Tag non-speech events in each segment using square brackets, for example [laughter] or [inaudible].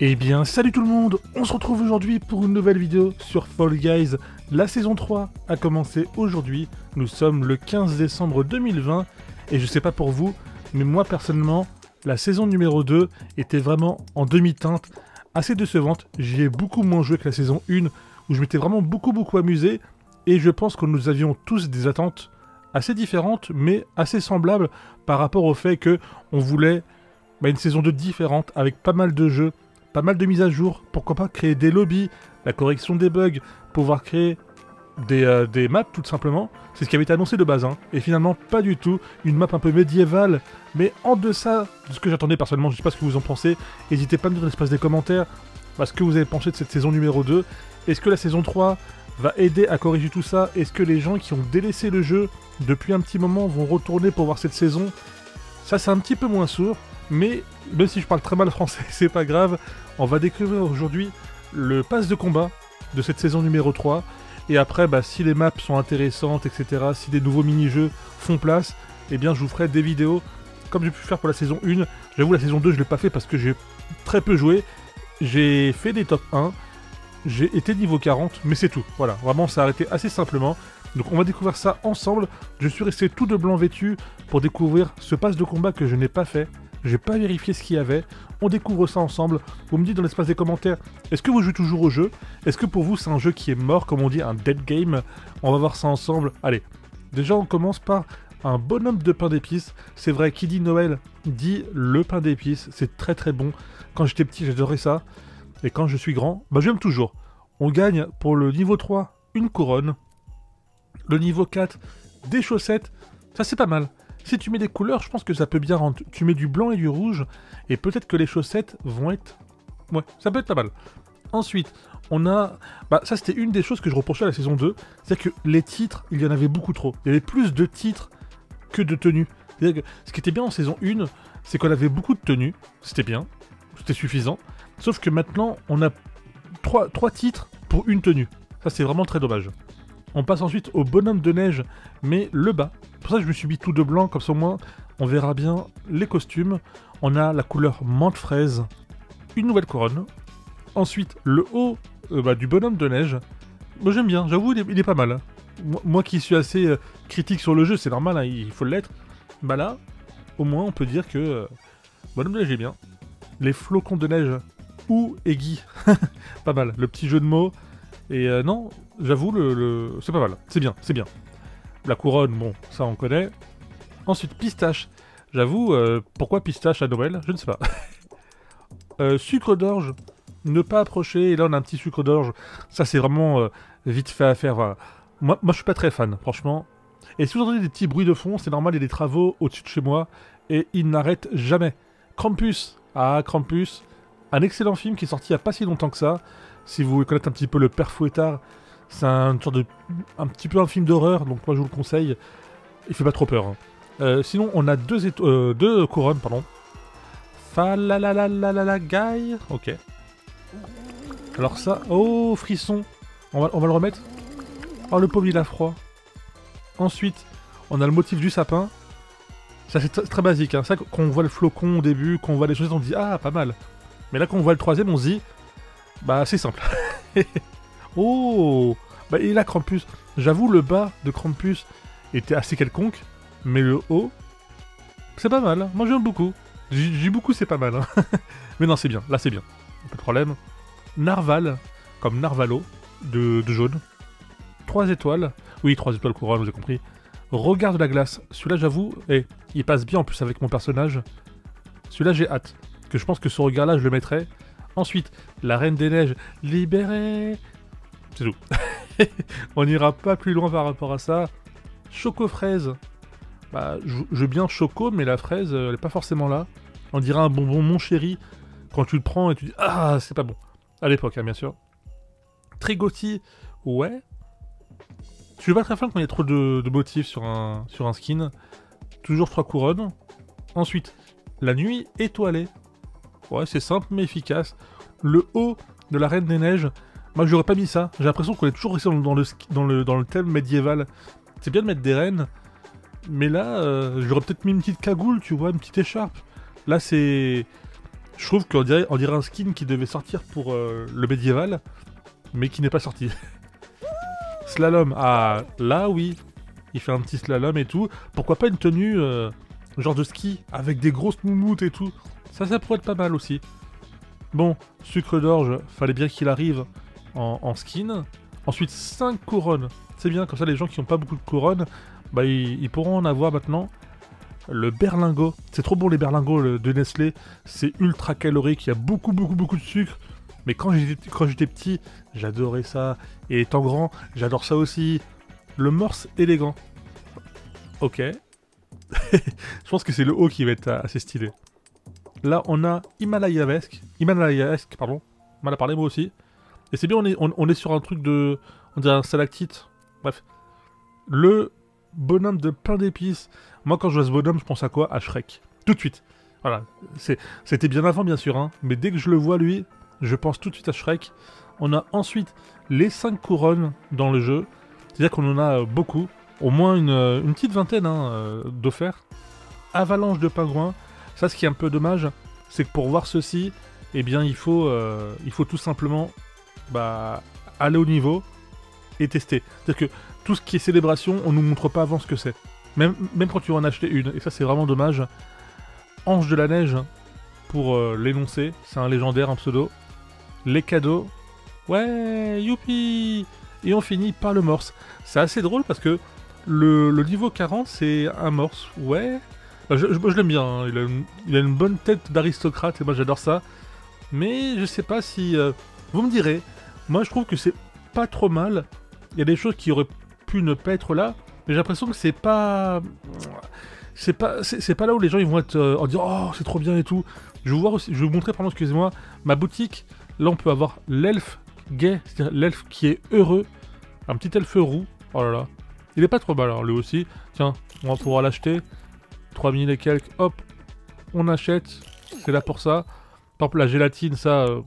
Eh bien, salut tout le monde On se retrouve aujourd'hui pour une nouvelle vidéo sur Fall Guys. La saison 3 a commencé aujourd'hui. Nous sommes le 15 décembre 2020. Et je sais pas pour vous, mais moi personnellement, la saison numéro 2 était vraiment en demi-teinte, assez décevante. J'y ai beaucoup moins joué que la saison 1, où je m'étais vraiment beaucoup beaucoup amusé. Et je pense que nous avions tous des attentes assez différentes, mais assez semblables par rapport au fait que on voulait bah, une saison 2 différente, avec pas mal de jeux pas mal de mises à jour, pourquoi pas créer des lobbies, la correction des bugs, pouvoir créer des, euh, maps tout simplement. C'est ce qui avait été annoncé de base, hein. et finalement pas du tout, une map un peu médiévale, mais en deçà de ce que j'attendais personnellement, je sais pas ce que vous en pensez, n'hésitez pas à me dire dans l'espace des commentaires ce que vous avez pensé de cette saison numéro 2. Est-ce que la saison 3 va aider à corriger tout ça? Est-ce que les gens qui ont délaissé le jeu depuis un petit moment vont retourner pour voir cette saison? Ça c'est un petit peu moins sourd, mais même si je parle très mal français, [laughs] c'est pas grave. On va découvrir aujourd'hui le pass de combat de cette saison numéro 3. Et après, bah, si les maps sont intéressantes, etc., si des nouveaux mini-jeux font place, eh bien je vous ferai des vidéos comme j'ai pu faire pour la saison 1. J'avoue, la saison 2, je l'ai pas fait parce que j'ai très peu joué. J'ai fait des top 1, j'ai été niveau 40, mais c'est tout. Voilà, vraiment, ça a arrêté assez simplement. Donc on va découvrir ça ensemble. Je suis resté tout de blanc vêtu pour découvrir ce pass de combat que je n'ai pas fait. J'ai pas vérifié ce qu'il y avait. On découvre ça ensemble. Vous me dites dans l'espace des commentaires, est-ce que vous jouez toujours au jeu? Est-ce que pour vous c'est un jeu qui est mort, comme on dit, un dead game? On va voir ça ensemble. Allez, déjà on commence par un bonhomme de pain d'épices. C'est vrai, qui dit Noël dit le pain d'épices. C'est très très bon. Quand j'étais petit, j'adorais ça. Et quand je suis grand, bah j'aime toujours. On gagne pour le niveau 3 une couronne. Le niveau 4, des chaussettes. Ça c'est pas mal. Si tu mets des couleurs, je pense que ça peut bien rendre. Tu mets du blanc et du rouge, et peut-être que les chaussettes vont être... Ouais, ça peut être pas mal. Ensuite, on a... Bah, ça, c'était une des choses que je reprochais à la saison 2. C'est que les titres, il y en avait beaucoup trop. Il y avait plus de titres que de tenues. Que ce qui était bien en saison 1, c'est qu'on avait beaucoup de tenues. C'était bien. C'était suffisant. Sauf que maintenant, on a trois, trois titres pour une tenue. Ça, c'est vraiment très dommage. On passe ensuite au bonhomme de neige, mais le bas. Pour ça, je me suis mis tout de blanc, comme ça au moins, on verra bien les costumes. On a la couleur menthe fraise, une nouvelle couronne. Ensuite, le haut euh, bah, du bonhomme de neige. Moi, j'aime bien, j'avoue, il, est pas mal. Hein. Moi, qui suis assez euh, critique sur le jeu, c'est normal, hein, il faut l'être. Bah là, au moins, on peut dire que euh, bonhomme de neige est bien. Les flocons de neige ou aiguilles, [laughs] pas mal. Le petit jeu de mots. Et non, J'avoue, c'est pas mal. C'est bien, c'est bien. La couronne, bon, ça on connaît. Ensuite, pistache. J'avoue, euh, pourquoi pistache à Noël? Je ne sais pas. [laughs] Euh, sucre d'orge, ne pas approcher. Et là, on a un petit sucre d'orge. Ça, c'est vraiment euh, vite fait à faire. Moi, moi, je suis pas très fan, franchement. Et si vous entendez des petits bruits de fond, c'est normal, il y a des travaux au-dessus de chez moi. Et ils n'arrêtent jamais. Krampus. Ah, Krampus. Un excellent film qui est sorti il n'y a pas si longtemps que ça. Si vous voulez un petit peu le père Fouettard, c'est un, un petit peu un film d'horreur, donc moi je vous le conseille. Il fait pas trop peur. Hein. Euh, sinon, on a deux, euh, deux couronnes, pardon. Fa la la la la la la guy. Ok. Alors ça, oh frisson. On va, le remettre. Oh le pauvre il a froid. Ensuite, on a le motif du sapin. Ça c'est très basique. Ça, quand on voit le flocon au début, quand on voit les choses, on dit ah pas mal. Mais là quand on voit le troisième, on se dit bah c'est simple. [laughs] Oh Bah il a Krampus. J'avoue, le bas de Krampus était assez quelconque, mais le haut, c'est pas mal. Moi j'aime beaucoup. J'ai beaucoup, c'est pas mal. Hein. [laughs] mais non, c'est bien. Là, c'est bien. Pas de problème. Narval, comme Narvalo, de, jaune. Trois étoiles. Oui, trois étoiles couronne, vous avez compris. Regard de la glace. Celui-là, j'avoue, et il passe bien en plus avec mon personnage. Celui-là, j'ai hâte. Que je pense que ce regard-là, je le mettrai. Ensuite, la Reine des Neiges, libérée c'est tout. [laughs] on n'ira pas plus loin par rapport à ça. Choco fraise. Bah, je, veux bien choco, mais la fraise, elle est pas forcément là. On dirait un bonbon mon chéri. Quand tu le prends et tu dis Ah, c'est pas bon. À l'époque, hein, bien sûr. Trigotti, ouais. Je suis pas très fan quand il y a trop de, motifs sur un, sur un skin. Toujours trois couronnes. Ensuite, la nuit étoilée. Ouais, c'est simple mais efficace. Le haut de la Reine des Neiges. Moi, j'aurais pas mis ça. J'ai l'impression qu'on est toujours resté dans le, dans le, dans le thème médiéval. C'est bien de mettre des reines, mais là, euh, j'aurais peut-être mis une petite cagoule, tu vois, une petite écharpe. Là, c'est Je trouve qu'on dirait, on dirait un skin qui devait sortir pour euh, le médiéval, mais qui n'est pas sorti. [laughs] slalom, ah, là oui, il fait un petit slalom et tout. Pourquoi pas une tenue euh, genre de ski, avec des grosses moumoutes et tout. Ça, ça pourrait être pas mal aussi. Bon, sucre d'orge, fallait bien qu'il arrive en, skin. Ensuite, 5 couronnes. C'est bien, comme ça les gens qui n'ont pas beaucoup de couronnes, bah, ils, pourront en avoir maintenant. Le berlingot, c'est trop bon les berlingots de Nestlé, c'est ultra calorique, il y a beaucoup beaucoup beaucoup de sucre. Mais quand j'étais petit, j'adorais ça. Et étant grand, j'adore ça aussi. Le morse élégant. Ok. [laughs] Je pense que c'est le haut qui va être assez stylé. Là, on a Himalayavesque. Himalayavesque, pardon. Mal à parler, moi aussi. Et c'est bien, on est, on, est sur un truc de... On dirait un stalactite. Bref. Le bonhomme de pain d'épices. Moi, quand je vois ce bonhomme, je pense à quoi? À Shrek. Tout de suite. Voilà. C'était bien avant, bien sûr. Hein. Mais dès que je le vois, lui, je pense tout de suite à Shrek. On a ensuite les 5 couronnes dans le jeu. C'est-à-dire qu'on en a beaucoup. Au moins une, une petite vingtaine hein, euh, d'offerts. Avalanche de pingouins. Ça, ce qui est un peu dommage, c'est que pour voir ceci, eh bien, il faut, euh, il faut tout simplement bah, aller au niveau et tester. C'est-à-dire que tout ce qui est célébration, on nous montre pas avant ce que c'est. Même, même quand tu vas en acheter une. Et ça, c'est vraiment dommage. Ange de la neige, pour euh, l'énoncer, c'est un légendaire, un pseudo. Les cadeaux. Ouais, youpi Et on finit par le morse. C'est assez drôle parce que le, le niveau 40, c'est un morse. Ouais, bah, je, l'aime bien, hein. il, a une, bonne tête d'aristocrate et moi j'adore ça. Mais je sais pas si. Euh, vous me direz, moi je trouve que c'est pas trop mal. Il y a des choses qui auraient pu ne pas être là, mais j'ai l'impression que c'est pas. C'est pas, c'est pas là où les gens ils vont être euh, en disant oh c'est trop bien et tout. Je vais vous, je montrer pardon excusez-moi ma boutique. Là on peut avoir l'elfe gay, c'est-à-dire l'elfe qui est heureux, un petit elfe roux. Oh là là, il est pas trop mal alors lui aussi. Tiens, on va pouvoir l'acheter. 3000 et quelques, hop, on achète, c'est là pour ça. Par la gélatine, ça, euh,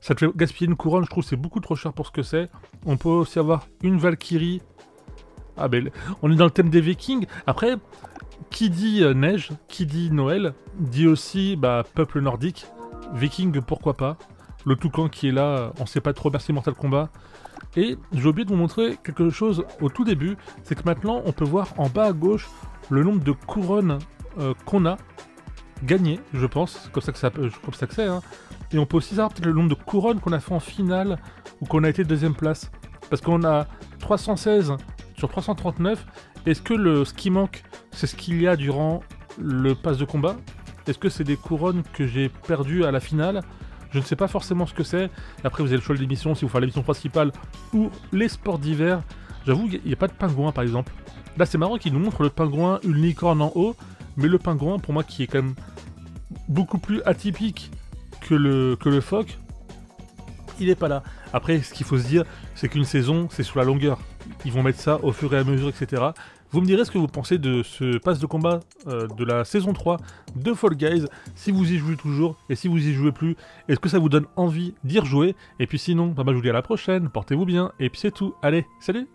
ça te fait gaspiller une couronne, je trouve c'est beaucoup trop cher pour ce que c'est. On peut aussi avoir une Valkyrie. Ah ben, on est dans le thème des vikings. Après, qui dit euh, neige, qui dit Noël, dit aussi bah, peuple nordique. Viking, pourquoi pas. Le toucan qui est là, on sait pas trop, merci Mortal Kombat. Et j'ai oublié de vous montrer quelque chose au tout début, c'est que maintenant on peut voir en bas à gauche le nombre de couronnes euh, qu'on a gagné, je pense, comme ça que ça, comme ça que c'est. Hein. Et on peut aussi savoir peut-être le nombre de couronnes qu'on a fait en finale ou qu'on a été deuxième place. Parce qu'on a 316 sur 339. Est-ce que le, ce qui manque, c'est ce qu'il y a durant le pass de combat? Est-ce que c'est des couronnes que j'ai perdues à la finale? Je ne sais pas forcément ce que c'est. Après, vous avez le choix de l'émission si vous faites l'émission principale ou les sports d'hiver. J'avoue, il n'y a pas de pingouin par exemple. Là, c'est marrant qu'il nous montre le pingouin, une licorne en haut, mais le pingouin, pour moi, qui est quand même beaucoup plus atypique que le, que le phoque, il n'est pas là. Après, ce qu'il faut se dire, c'est qu'une saison, c'est sur la longueur. Ils vont mettre ça au fur et à mesure, etc. Vous me direz ce que vous pensez de ce pass de combat euh, de la saison 3 de Fall Guys, si vous y jouez toujours et si vous y jouez plus, est-ce que ça vous donne envie d'y rejouer? Et puis sinon, bah, bah, je vous dis à la prochaine, portez-vous bien, et puis c'est tout. Allez, salut